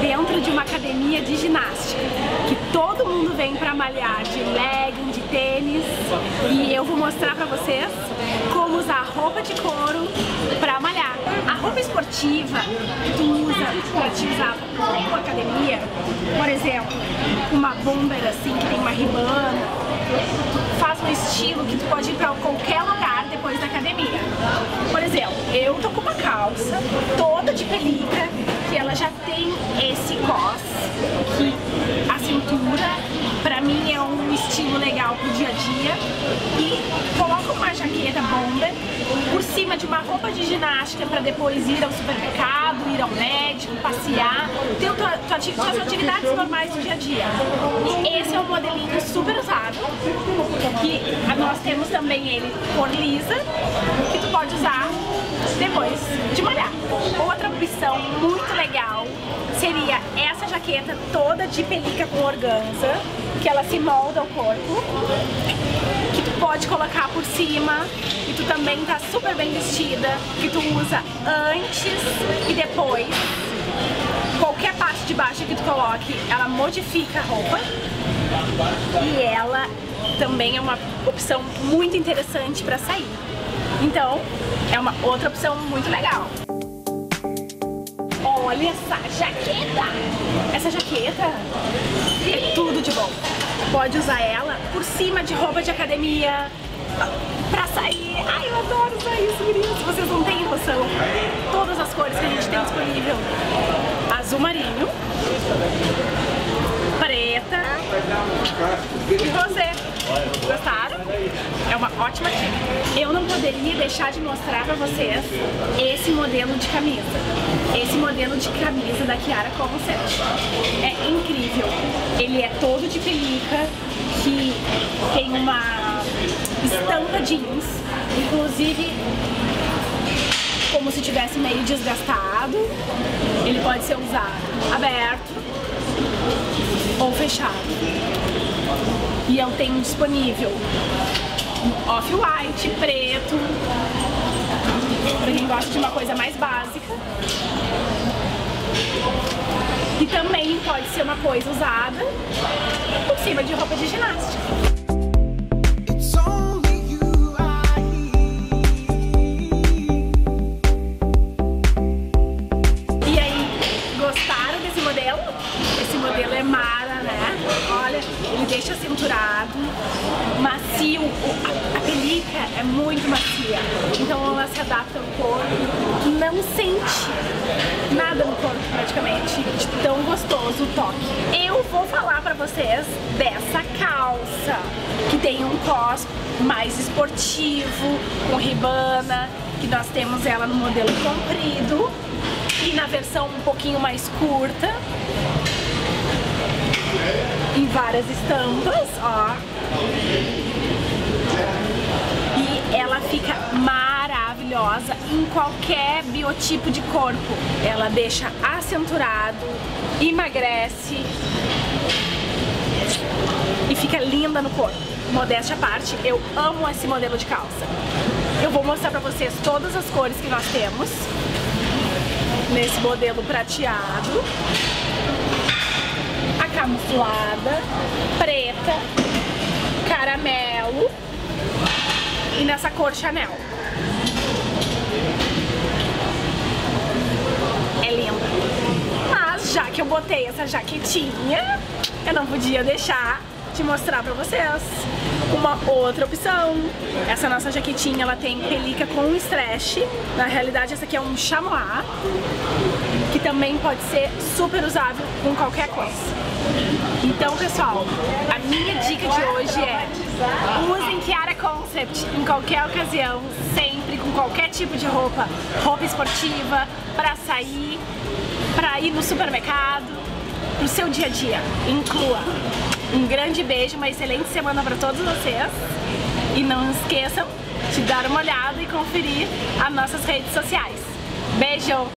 dentro de uma academia de ginástica, que todo mundo vem para malhar de legging, de tênis, e eu vou mostrar para vocês como usar roupa de couro para malhar. A roupa esportiva que tu usa para usar na academia, por exemplo, uma bomber assim que tem uma ribana, faz um estilo que tu pode ir para qualquer lugar depois da academia. Por exemplo, eu tô com uma calça tem esse cos, que a cintura, pra mim é um estilo legal pro dia a dia, e coloco uma jaqueta bomber por cima de uma roupa de ginástica para depois ir ao supermercado, ir ao médico, passear, ter tua, tua, suas atividades normais do dia a dia. E esse é um modelinho super usado, que nós temos também ele por lisa, que tu pode usar depois de molhar. Outra opção muito legal seria essa jaqueta toda de pelica com organza, que ela se molda ao corpo, que tu pode colocar por cima e tu também tá super bem vestida, que tu usa antes e depois. Qualquer parte de baixo que tu coloque, ela modifica a roupa e ela também é uma opção muito interessante para sair. Então, é uma outra opção muito legal. Olha essa jaqueta! Essa jaqueta é tudo de bom. Pode usar ela por cima de roupa de academia, pra sair. Ai, eu adoro usar isso, meninas. Vocês não têm noção. Todas as cores que a gente tem disponível. Azul marinho, preta e rosé. Gostaram? É uma ótima dica. Eu não poderia deixar de mostrar pra vocês esse modelo de camisa. Esse modelo de camisa da Kiara Concept. É incrível. Ele é todo de pelica, que tem uma estampa jeans, inclusive como se tivesse meio desgastado. Ele pode ser usado aberto ou fechado. E eu tenho disponível off-white, preto, pra quem gosta de uma coisa mais básica. E também pode ser uma coisa usada por cima de roupa de ginástica. deixa cinturado, macio, a, pelica é muito macia, então ela se adapta ao corpo, não sente nada no corpo praticamente, de tão gostoso o toque. Eu vou falar pra vocês dessa calça, que tem um cos mais esportivo, com ribana, que nós temos ela no modelo comprido e na versão um pouquinho mais curta em várias estampas, ó. E ela fica maravilhosa em qualquer biotipo de corpo. Ela deixa acenturado, emagrece e fica linda no corpo. Modéstia à parte, eu amo esse modelo de calça. Eu vou mostrar pra vocês todas as cores que nós temos nesse modelo prateado camuflada, preta, caramelo e nessa cor Chanel. É linda. Mas já que eu botei essa jaquetinha, eu não podia deixar de mostrar pra vocês uma outra opção. Essa nossa jaquetinha, ela tem pelica com stretch. Na realidade, essa aqui é um chamois, que também pode ser super usável com qualquer coisa. Então, pessoal, a minha dica de hoje é usem Kiara Concept em qualquer ocasião, sempre, com qualquer tipo de roupa. Roupa esportiva, pra sair, pra ir no supermercado, pro seu dia a dia. Inclua. Um grande beijo, uma excelente semana para todos vocês. E não esqueçam de dar uma olhada e conferir as nossas redes sociais. Beijo!